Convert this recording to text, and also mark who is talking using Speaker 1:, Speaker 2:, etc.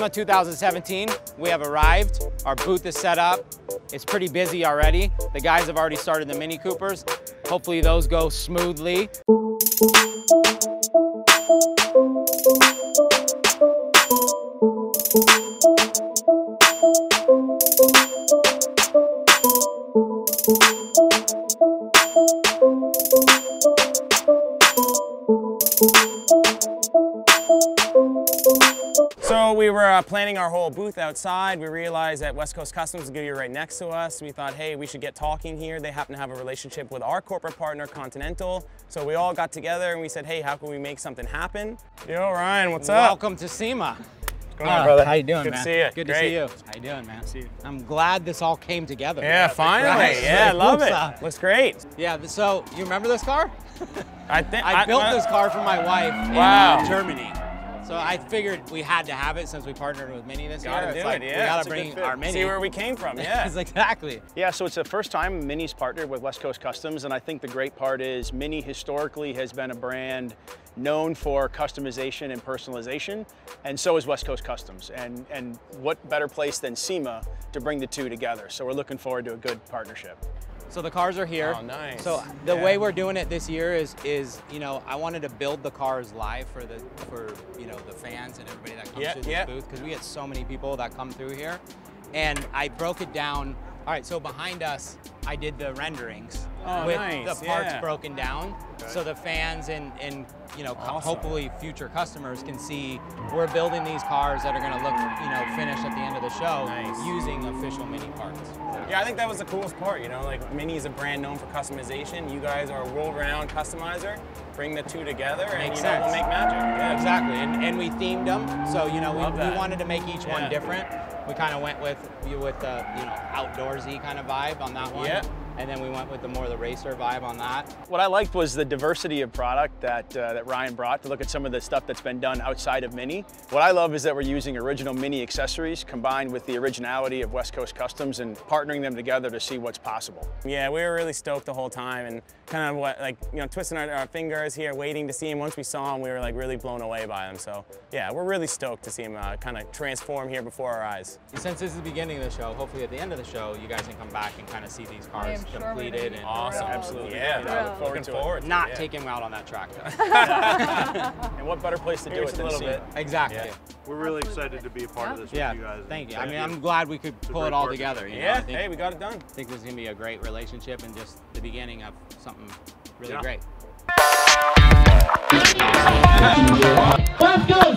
Speaker 1: SEMA 2017. We have arrived. Our booth is set up. It's pretty busy already. The guys have already started the Mini Coopers. Hopefully those go smoothly.
Speaker 2: So we were uh, planning our whole booth outside. We realized that West Coast Customs is going to be right next to us. We thought, hey, we should get talking here. They happen to have a relationship with our corporate partner, Continental. So we all got together and we said, hey, how can we make something happen? Yo, Ryan, what's up?
Speaker 1: Welcome to SEMA.
Speaker 2: What's going
Speaker 1: Uh,
Speaker 2: on, brother?
Speaker 1: How you doing,
Speaker 2: Good
Speaker 1: man?
Speaker 2: to see you.
Speaker 1: Good
Speaker 2: Great.
Speaker 1: to see you. How you doing, man? See you. I'm glad this all came together.
Speaker 2: Yeah, finally.
Speaker 1: right.
Speaker 2: Yeah, I love it.
Speaker 1: uh,
Speaker 2: Looks great.
Speaker 1: Yeah, so you remember this car?
Speaker 2: I think
Speaker 1: I built this car for my wife in
Speaker 2: Wow.
Speaker 1: uh, Germany. So I figured we had to have it since we partnered with Mini this
Speaker 2: Gotta
Speaker 1: year. It's like,
Speaker 2: it,
Speaker 1: We
Speaker 2: yeah.
Speaker 1: gotta
Speaker 2: It's
Speaker 1: bring our Mini.
Speaker 2: See where we came from, yeah.
Speaker 1: Exactly.
Speaker 3: Yeah, so it's the first time Mini's partnered with West Coast Customs, and I think the great part is Mini historically has been a brand known for customization and personalization, and so is West Coast Customs. And, and what better place than SEMA to bring the two together? So we're looking forward to a good partnership.
Speaker 1: So the cars are here.
Speaker 2: Oh, nice.
Speaker 1: So the
Speaker 2: Yeah.
Speaker 1: way we're doing it this year is is you know I wanted to build the cars live for the for you know the fans and everybody that comes
Speaker 2: Yeah,
Speaker 1: this
Speaker 2: yeah.
Speaker 1: booth because we get so many people that come through here, and I broke it down. All right, so behind us, I did the renderings
Speaker 2: Oh,
Speaker 1: with
Speaker 2: nice,
Speaker 1: the parts
Speaker 2: yeah.
Speaker 1: broken down, so the fans and and you know
Speaker 2: Awesome.
Speaker 1: hopefully future customers can see we're building these cars that are going to look you know finished at the end of the show
Speaker 2: Nice.
Speaker 1: using official Mini parts.
Speaker 2: Yeah, I think that was the coolest part, you know, like Mini is a brand known for customization. You guys are a world-renowned customizer. Bring the two together and
Speaker 1: Makes
Speaker 2: you know, we'll make magic. Yeah.
Speaker 1: Exactly, and, and we themed them. So you know, we, we wanted to make each
Speaker 2: Yeah.
Speaker 1: one different. We kind of went with with the you know outdoorsy kind of vibe on that one.
Speaker 2: Yeah.
Speaker 1: And then we went with the more the racer vibe on that.
Speaker 3: What I liked was the diversity of product that, uh, that Ryan brought to look at some of the stuff that's been done outside of Mini. What I love is that we're using original Mini accessories combined with the originality of West Coast Customs and partnering them together to see what's possible.
Speaker 2: Yeah, we were really stoked the whole time and kind of what, like, you know, twisting our, our fingers here, waiting to see him. Once we saw him, we were like really blown away by him. So yeah, we're really stoked to see him uh, kind of transform here before our eyes.
Speaker 1: Since this is the beginning of the show, hopefully at the end of the show, you guys can come back and kind of see these cars
Speaker 4: am sure we're gonna
Speaker 1: completed and
Speaker 2: Awesome, absolutely.
Speaker 3: Yeah,
Speaker 2: Yeah,
Speaker 4: thrilled.
Speaker 2: look forward
Speaker 3: Looking
Speaker 2: to
Speaker 3: forward
Speaker 2: it.
Speaker 1: not
Speaker 2: Yeah.
Speaker 1: taking him out on that track though.
Speaker 3: And what better place to do
Speaker 2: Here's
Speaker 3: it
Speaker 2: a
Speaker 3: than
Speaker 2: little
Speaker 3: SEMA?
Speaker 2: bit.
Speaker 1: exactly.
Speaker 2: Yeah.
Speaker 5: We're really excited to be a part of this
Speaker 1: Yeah,
Speaker 5: with you guys.
Speaker 1: thank you. I
Speaker 5: Thank
Speaker 1: mean, I'm glad we could
Speaker 5: a
Speaker 1: pull it all together. You know?
Speaker 2: Yeah,
Speaker 1: I think,
Speaker 2: hey, we got it done.
Speaker 1: I think this is gonna be a great relationship and just the beginning of something really
Speaker 5: Yeah.
Speaker 1: great.
Speaker 6: Let's go!